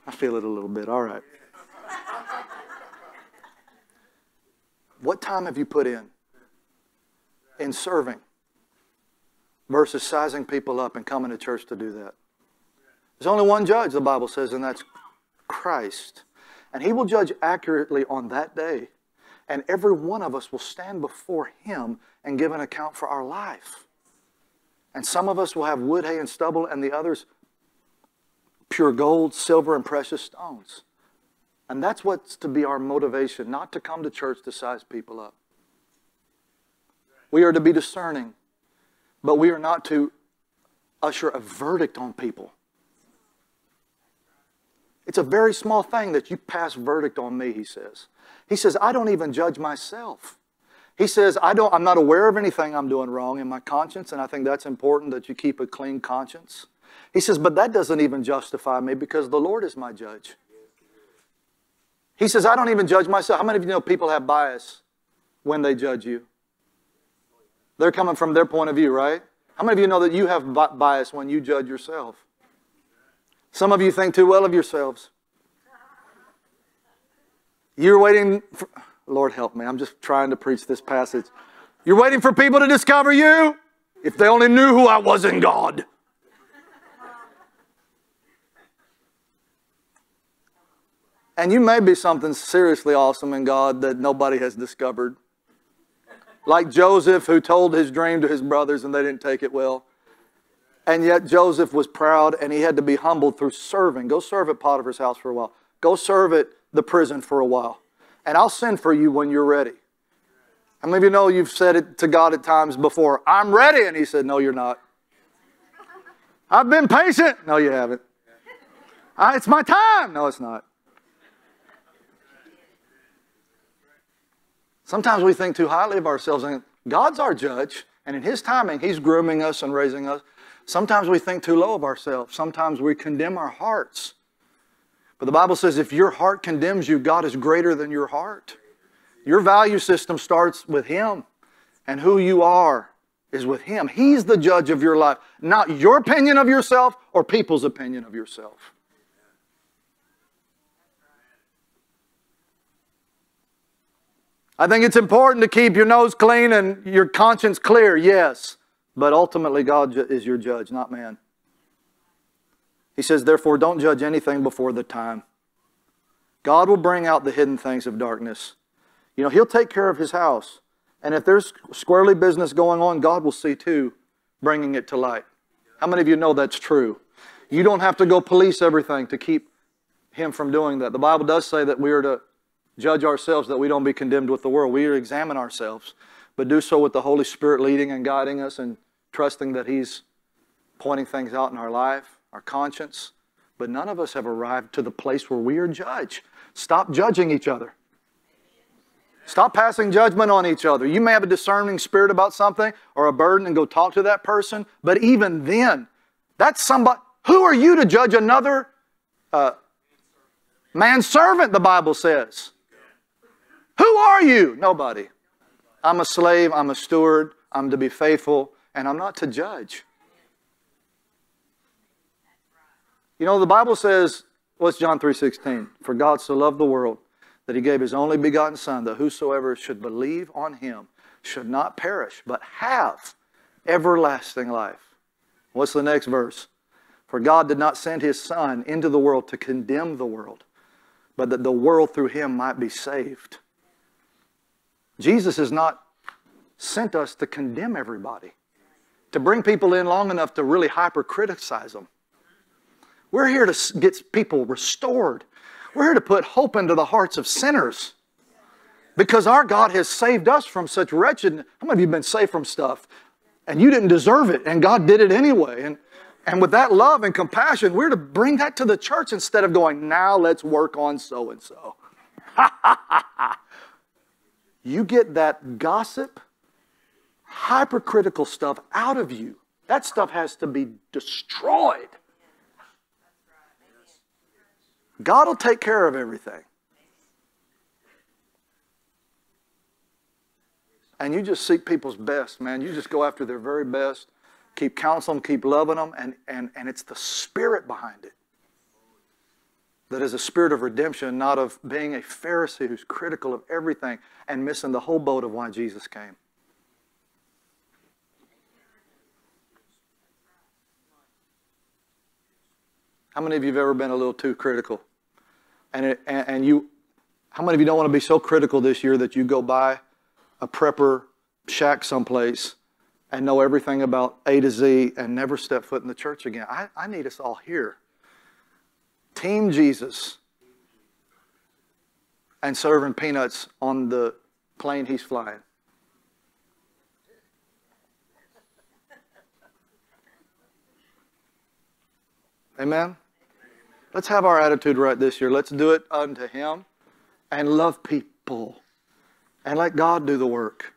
I feel it a little bit. All right. what time have you put in? In serving versus sizing people up and coming to church to do that. There's only one judge, the Bible says, and that's Christ. And he will judge accurately on that day. And every one of us will stand before him and give an account for our life. And some of us will have wood, hay, and stubble, and the others pure gold, silver, and precious stones. And that's what's to be our motivation, not to come to church to size people up. We are to be discerning, but we are not to usher a verdict on people. It's a very small thing that you pass verdict on me, he says. He says, I don't even judge myself. He says, I don't, I'm not aware of anything I'm doing wrong in my conscience, and I think that's important that you keep a clean conscience. He says, but that doesn't even justify me because the Lord is my judge. He says, I don't even judge myself. How many of you know people have bias when they judge you? They're coming from their point of view, right? How many of you know that you have bias when you judge yourself? Some of you think too well of yourselves. You're waiting for, Lord help me, I'm just trying to preach this passage. You're waiting for people to discover you? If they only knew who I was in God. And you may be something seriously awesome in God that nobody has discovered. Like Joseph, who told his dream to his brothers and they didn't take it well. And yet Joseph was proud and he had to be humbled through serving. Go serve at Potiphar's house for a while. Go serve at the prison for a while. And I'll send for you when you're ready. How many of you know you've said it to God at times before? I'm ready. And he said, No, you're not. I've been patient. No, you haven't. Uh, it's my time. No, it's not. Sometimes we think too highly of ourselves, and God's our judge, and in His timing, He's grooming us and raising us. Sometimes we think too low of ourselves. Sometimes we condemn our hearts. But the Bible says if your heart condemns you, God is greater than your heart. Your value system starts with Him, and who you are is with Him. He's the judge of your life, not your opinion of yourself or people's opinion of yourself. I think it's important to keep your nose clean and your conscience clear, yes. But ultimately, God is your judge, not man. He says, therefore, don't judge anything before the time. God will bring out the hidden things of darkness. You know, He'll take care of His house. And if there's squirrely business going on, God will see too, bringing it to light. How many of you know that's true? You don't have to go police everything to keep Him from doing that. The Bible does say that we are to judge ourselves that we don't be condemned with the world. We examine ourselves, but do so with the Holy Spirit leading and guiding us and trusting that He's pointing things out in our life, our conscience. But none of us have arrived to the place where we are judged. Stop judging each other. Stop passing judgment on each other. You may have a discerning spirit about something or a burden and go talk to that person, but even then, that's somebody. Who are you to judge another uh, manservant, the Bible says? Who are you? Nobody. I'm a slave, I'm a steward, I'm to be faithful, and I'm not to judge. You know, the Bible says, what's John 3.16? For God so loved the world that he gave his only begotten Son, that whosoever should believe on him should not perish, but have everlasting life. What's the next verse? For God did not send his Son into the world to condemn the world, but that the world through him might be saved. Jesus has not sent us to condemn everybody, to bring people in long enough to really hyper criticize them. We're here to get people restored. We're here to put hope into the hearts of sinners because our God has saved us from such wretched. How many of you have been saved from stuff and you didn't deserve it and God did it anyway? And, and with that love and compassion, we're to bring that to the church instead of going, now let's work on so and so. You get that gossip, hypercritical stuff out of you That stuff has to be destroyed. God will take care of everything. And you just seek people's best, man. You just go after their very best. Keep counseling keep loving them, and, and, and it's the spirit behind it that is a spirit of redemption, not of being a Pharisee who's critical of everything and missing the whole boat of why Jesus came. How many of you have ever been a little too critical? And, it, and, and you, how many of you don't want to be so critical this year that you go buy a prepper shack someplace and know everything about A to Z and never step foot in the church again? I, I need us all here Team Jesus and serving peanuts on the plane he's flying. Amen? Let's have our attitude right this year. Let's do it unto Him and love people and let God do the work.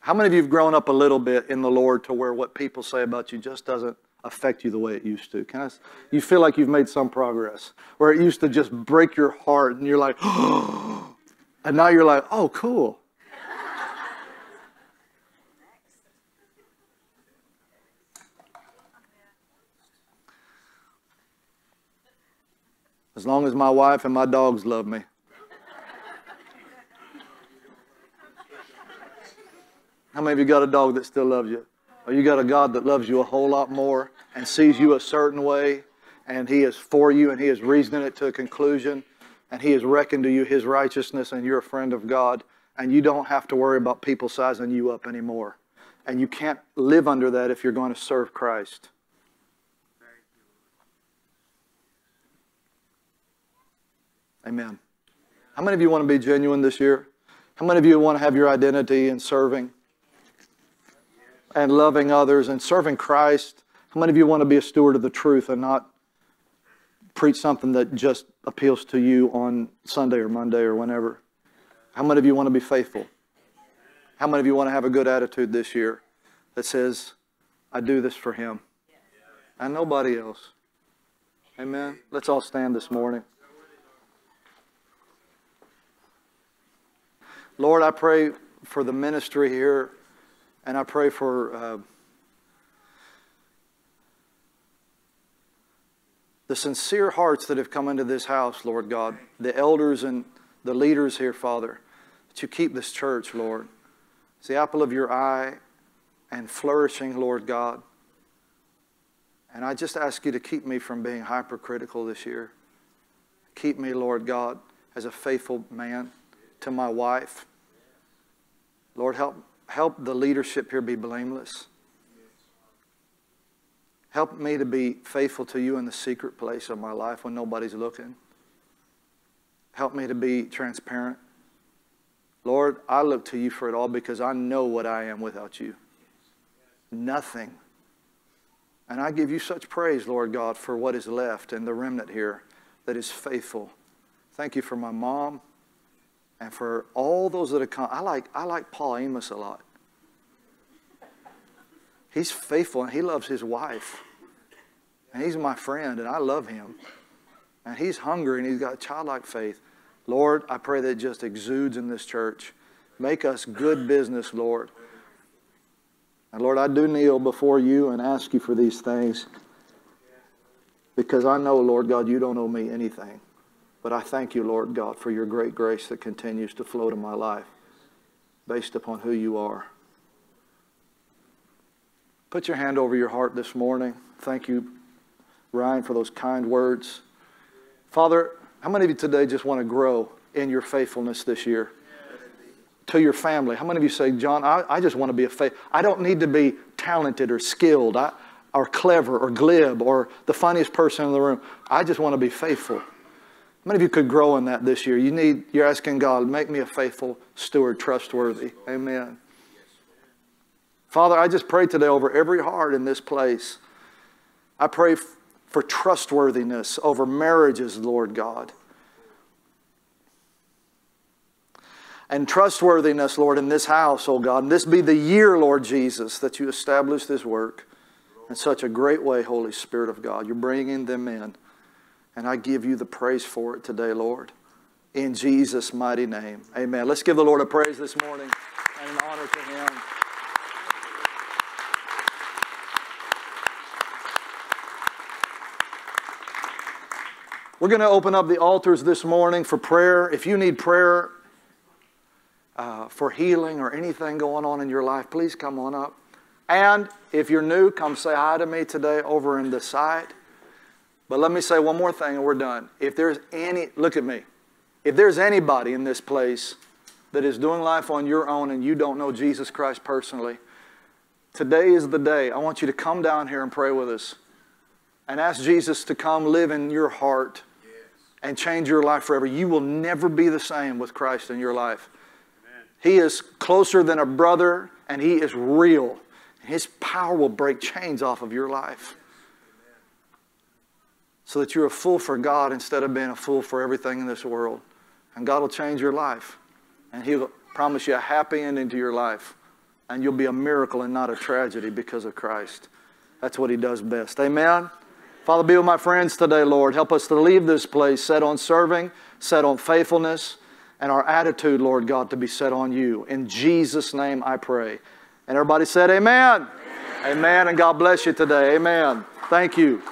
How many of you have grown up a little bit in the Lord to where what people say about you just doesn't affect you the way it used to? Can I, you feel like you've made some progress where it used to just break your heart and you're like, oh, and now you're like, oh, cool. As long as my wife and my dogs love me. How many of you got a dog that still loves you? Or you got a God that loves you a whole lot more and sees you a certain way, and He is for you, and He is reasoning it to a conclusion, and He has reckoned to you His righteousness, and you're a friend of God, and you don't have to worry about people sizing you up anymore. And you can't live under that if you're going to serve Christ. Amen. How many of you want to be genuine this year? How many of you want to have your identity in serving and loving others and serving Christ? How many of you want to be a steward of the truth and not preach something that just appeals to you on Sunday or Monday or whenever? How many of you want to be faithful? How many of you want to have a good attitude this year that says, I do this for Him and nobody else? Amen. Let's all stand this morning. Lord, I pray for the ministry here, and I pray for uh, the sincere hearts that have come into this house, Lord God, the elders and the leaders here, Father, that you keep this church, Lord. It's the apple of your eye and flourishing, Lord God. And I just ask you to keep me from being hypercritical this year. Keep me, Lord God, as a faithful man to my wife. Lord, help, help the leadership here be blameless. Help me to be faithful to you in the secret place of my life when nobody's looking. Help me to be transparent. Lord, I look to you for it all because I know what I am without you. Nothing. And I give you such praise, Lord God, for what is left and the remnant here that is faithful. Thank you for my mom and for all those that have come. I like, I like Paul Amos a lot. He's faithful and he loves his wife. And he's my friend and I love him. And he's hungry and he's got childlike faith. Lord, I pray that it just exudes in this church. Make us good business, Lord. And Lord, I do kneel before you and ask you for these things because I know, Lord God, you don't owe me anything. But I thank you, Lord God, for your great grace that continues to flow to my life based upon who you are. Put your hand over your heart this morning. Thank you, Ryan, for those kind words. Father, how many of you today just want to grow in your faithfulness this year? To your family. How many of you say, John, I, I just want to be a faith. I don't need to be talented or skilled I, or clever or glib or the funniest person in the room. I just want to be faithful. Many of you could grow in that this year. You need, you're asking God, make me a faithful steward, trustworthy. Amen. Father, I just pray today over every heart in this place. I pray for trustworthiness over marriages, Lord God. and trustworthiness, Lord, in this house, oh God. And this be the year, Lord Jesus, that you establish this work in such a great way, Holy Spirit of God. You're bringing them in. And I give you the praise for it today, Lord. In Jesus' mighty name. Amen. Let's give the Lord a praise this morning and an honor to Him. We're going to open up the altars this morning for prayer. If you need prayer uh, for healing or anything going on in your life, please come on up. And if you're new, come say hi to me today over in the side. But let me say one more thing and we're done. If there's any, look at me. If there's anybody in this place that is doing life on your own and you don't know Jesus Christ personally, today is the day. I want you to come down here and pray with us and ask Jesus to come live in your heart and change your life forever. You will never be the same with Christ in your life. Amen. He is closer than a brother and He is real. His power will break chains off of your life so that you're a fool for God instead of being a fool for everything in this world. And God will change your life. And He'll promise you a happy ending to your life. And you'll be a miracle and not a tragedy because of Christ. That's what He does best. Amen? Father, be with my friends today, Lord. Help us to leave this place set on serving, set on faithfulness, and our attitude, Lord God, to be set on you. In Jesus' name I pray. And everybody said, Amen. Amen. Amen. And God bless you today. Amen. Thank you.